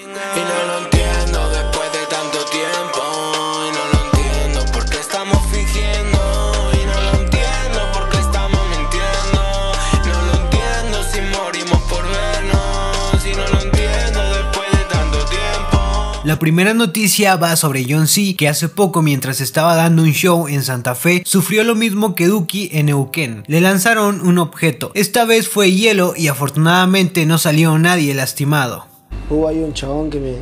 Y no lo entiendo después de tanto tiempo. Y no lo entiendo porque estamos fingiendo. Y no lo entiendo porque estamos mintiendo. No lo entiendo si morimos por vernos. Y no lo entiendo después de tanto tiempo. La primera noticia va sobre John C, que hace poco mientras estaba dando un show en Santa Fe, sufrió lo mismo que Duki en Neuquén. Le lanzaron un objeto. Esta vez fue hielo y afortunadamente no salió nadie lastimado. Hubo ahí un chabón que me,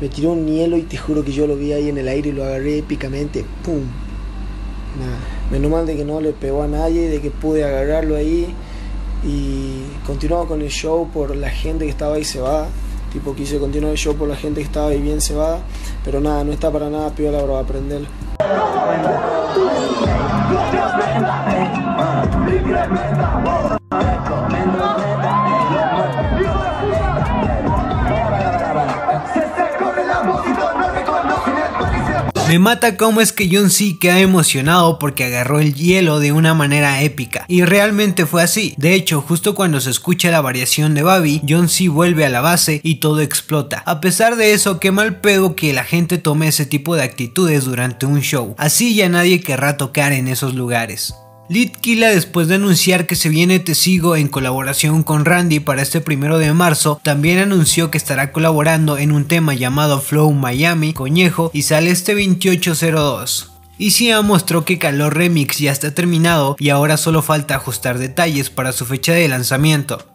me tiró un hielo y te juro que yo lo vi ahí en el aire y lo agarré épicamente. ¡Pum! Nada. Menos mal de que no le pegó a nadie, de que pude agarrarlo ahí y continuaba con el show por la gente que estaba ahí cebada. Tipo, quise continuar el show por la gente que estaba ahí bien cebada, pero nada, no está para nada piola, bro, aprender. Me mata cómo es que John C queda emocionado porque agarró el hielo de una manera épica. Y realmente fue así. De hecho, justo cuando se escucha la variación de Babi, John C vuelve a la base y todo explota. A pesar de eso, qué mal pedo que la gente tome ese tipo de actitudes durante un show. Así ya nadie querrá tocar en esos lugares. Litkila después de anunciar que se viene Te Sigo en colaboración con Randy para este primero de marzo, también anunció que estará colaborando en un tema llamado Flow Miami, Coñejo y sale este 2802. Y Sia mostró que Calor Remix ya está terminado y ahora solo falta ajustar detalles para su fecha de lanzamiento.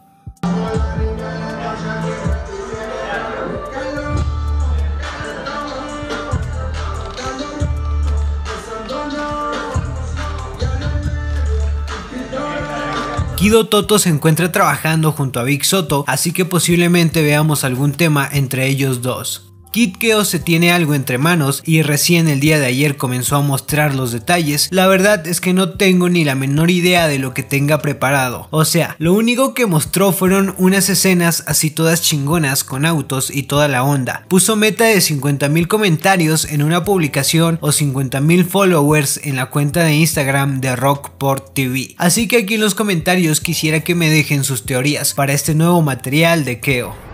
Kido Toto se encuentra trabajando junto a Big Soto, así que posiblemente veamos algún tema entre ellos dos. Kid Keo se tiene algo entre manos y recién el día de ayer comenzó a mostrar los detalles, la verdad es que no tengo ni la menor idea de lo que tenga preparado. O sea, lo único que mostró fueron unas escenas así todas chingonas con autos y toda la onda. Puso meta de 50.000 comentarios en una publicación o 50.000 followers en la cuenta de Instagram de Rockport TV. Así que aquí en los comentarios quisiera que me dejen sus teorías para este nuevo material de Keo.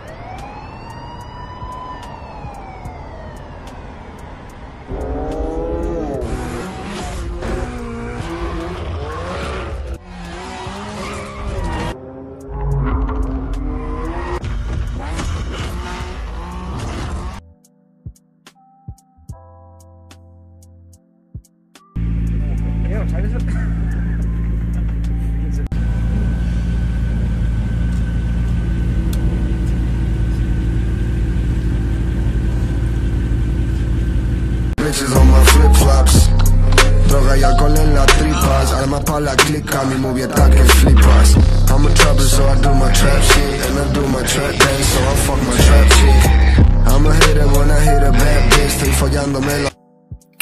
Bitches on my flip flops. Droga y alcohol en las tripas. Armas pa' la clica, mi movie está que flipas. I'm a trapper, so I do my trap shit. And I do my trap dance, so I fuck my trap chick.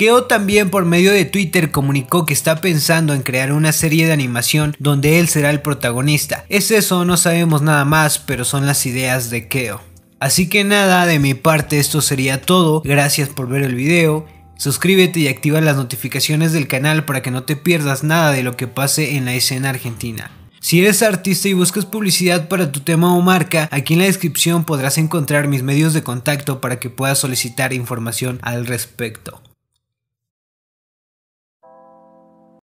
Keo también por medio de Twitter comunicó que está pensando en crear una serie de animación donde él será el protagonista. Es eso, no sabemos nada más, pero son las ideas de Keo. Así que nada, de mi parte esto sería todo, gracias por ver el video. Suscríbete y activa las notificaciones del canal para que no te pierdas nada de lo que pase en la escena argentina. Si eres artista y buscas publicidad para tu tema o marca, aquí en la descripción podrás encontrar mis medios de contacto para que puedas solicitar información al respecto.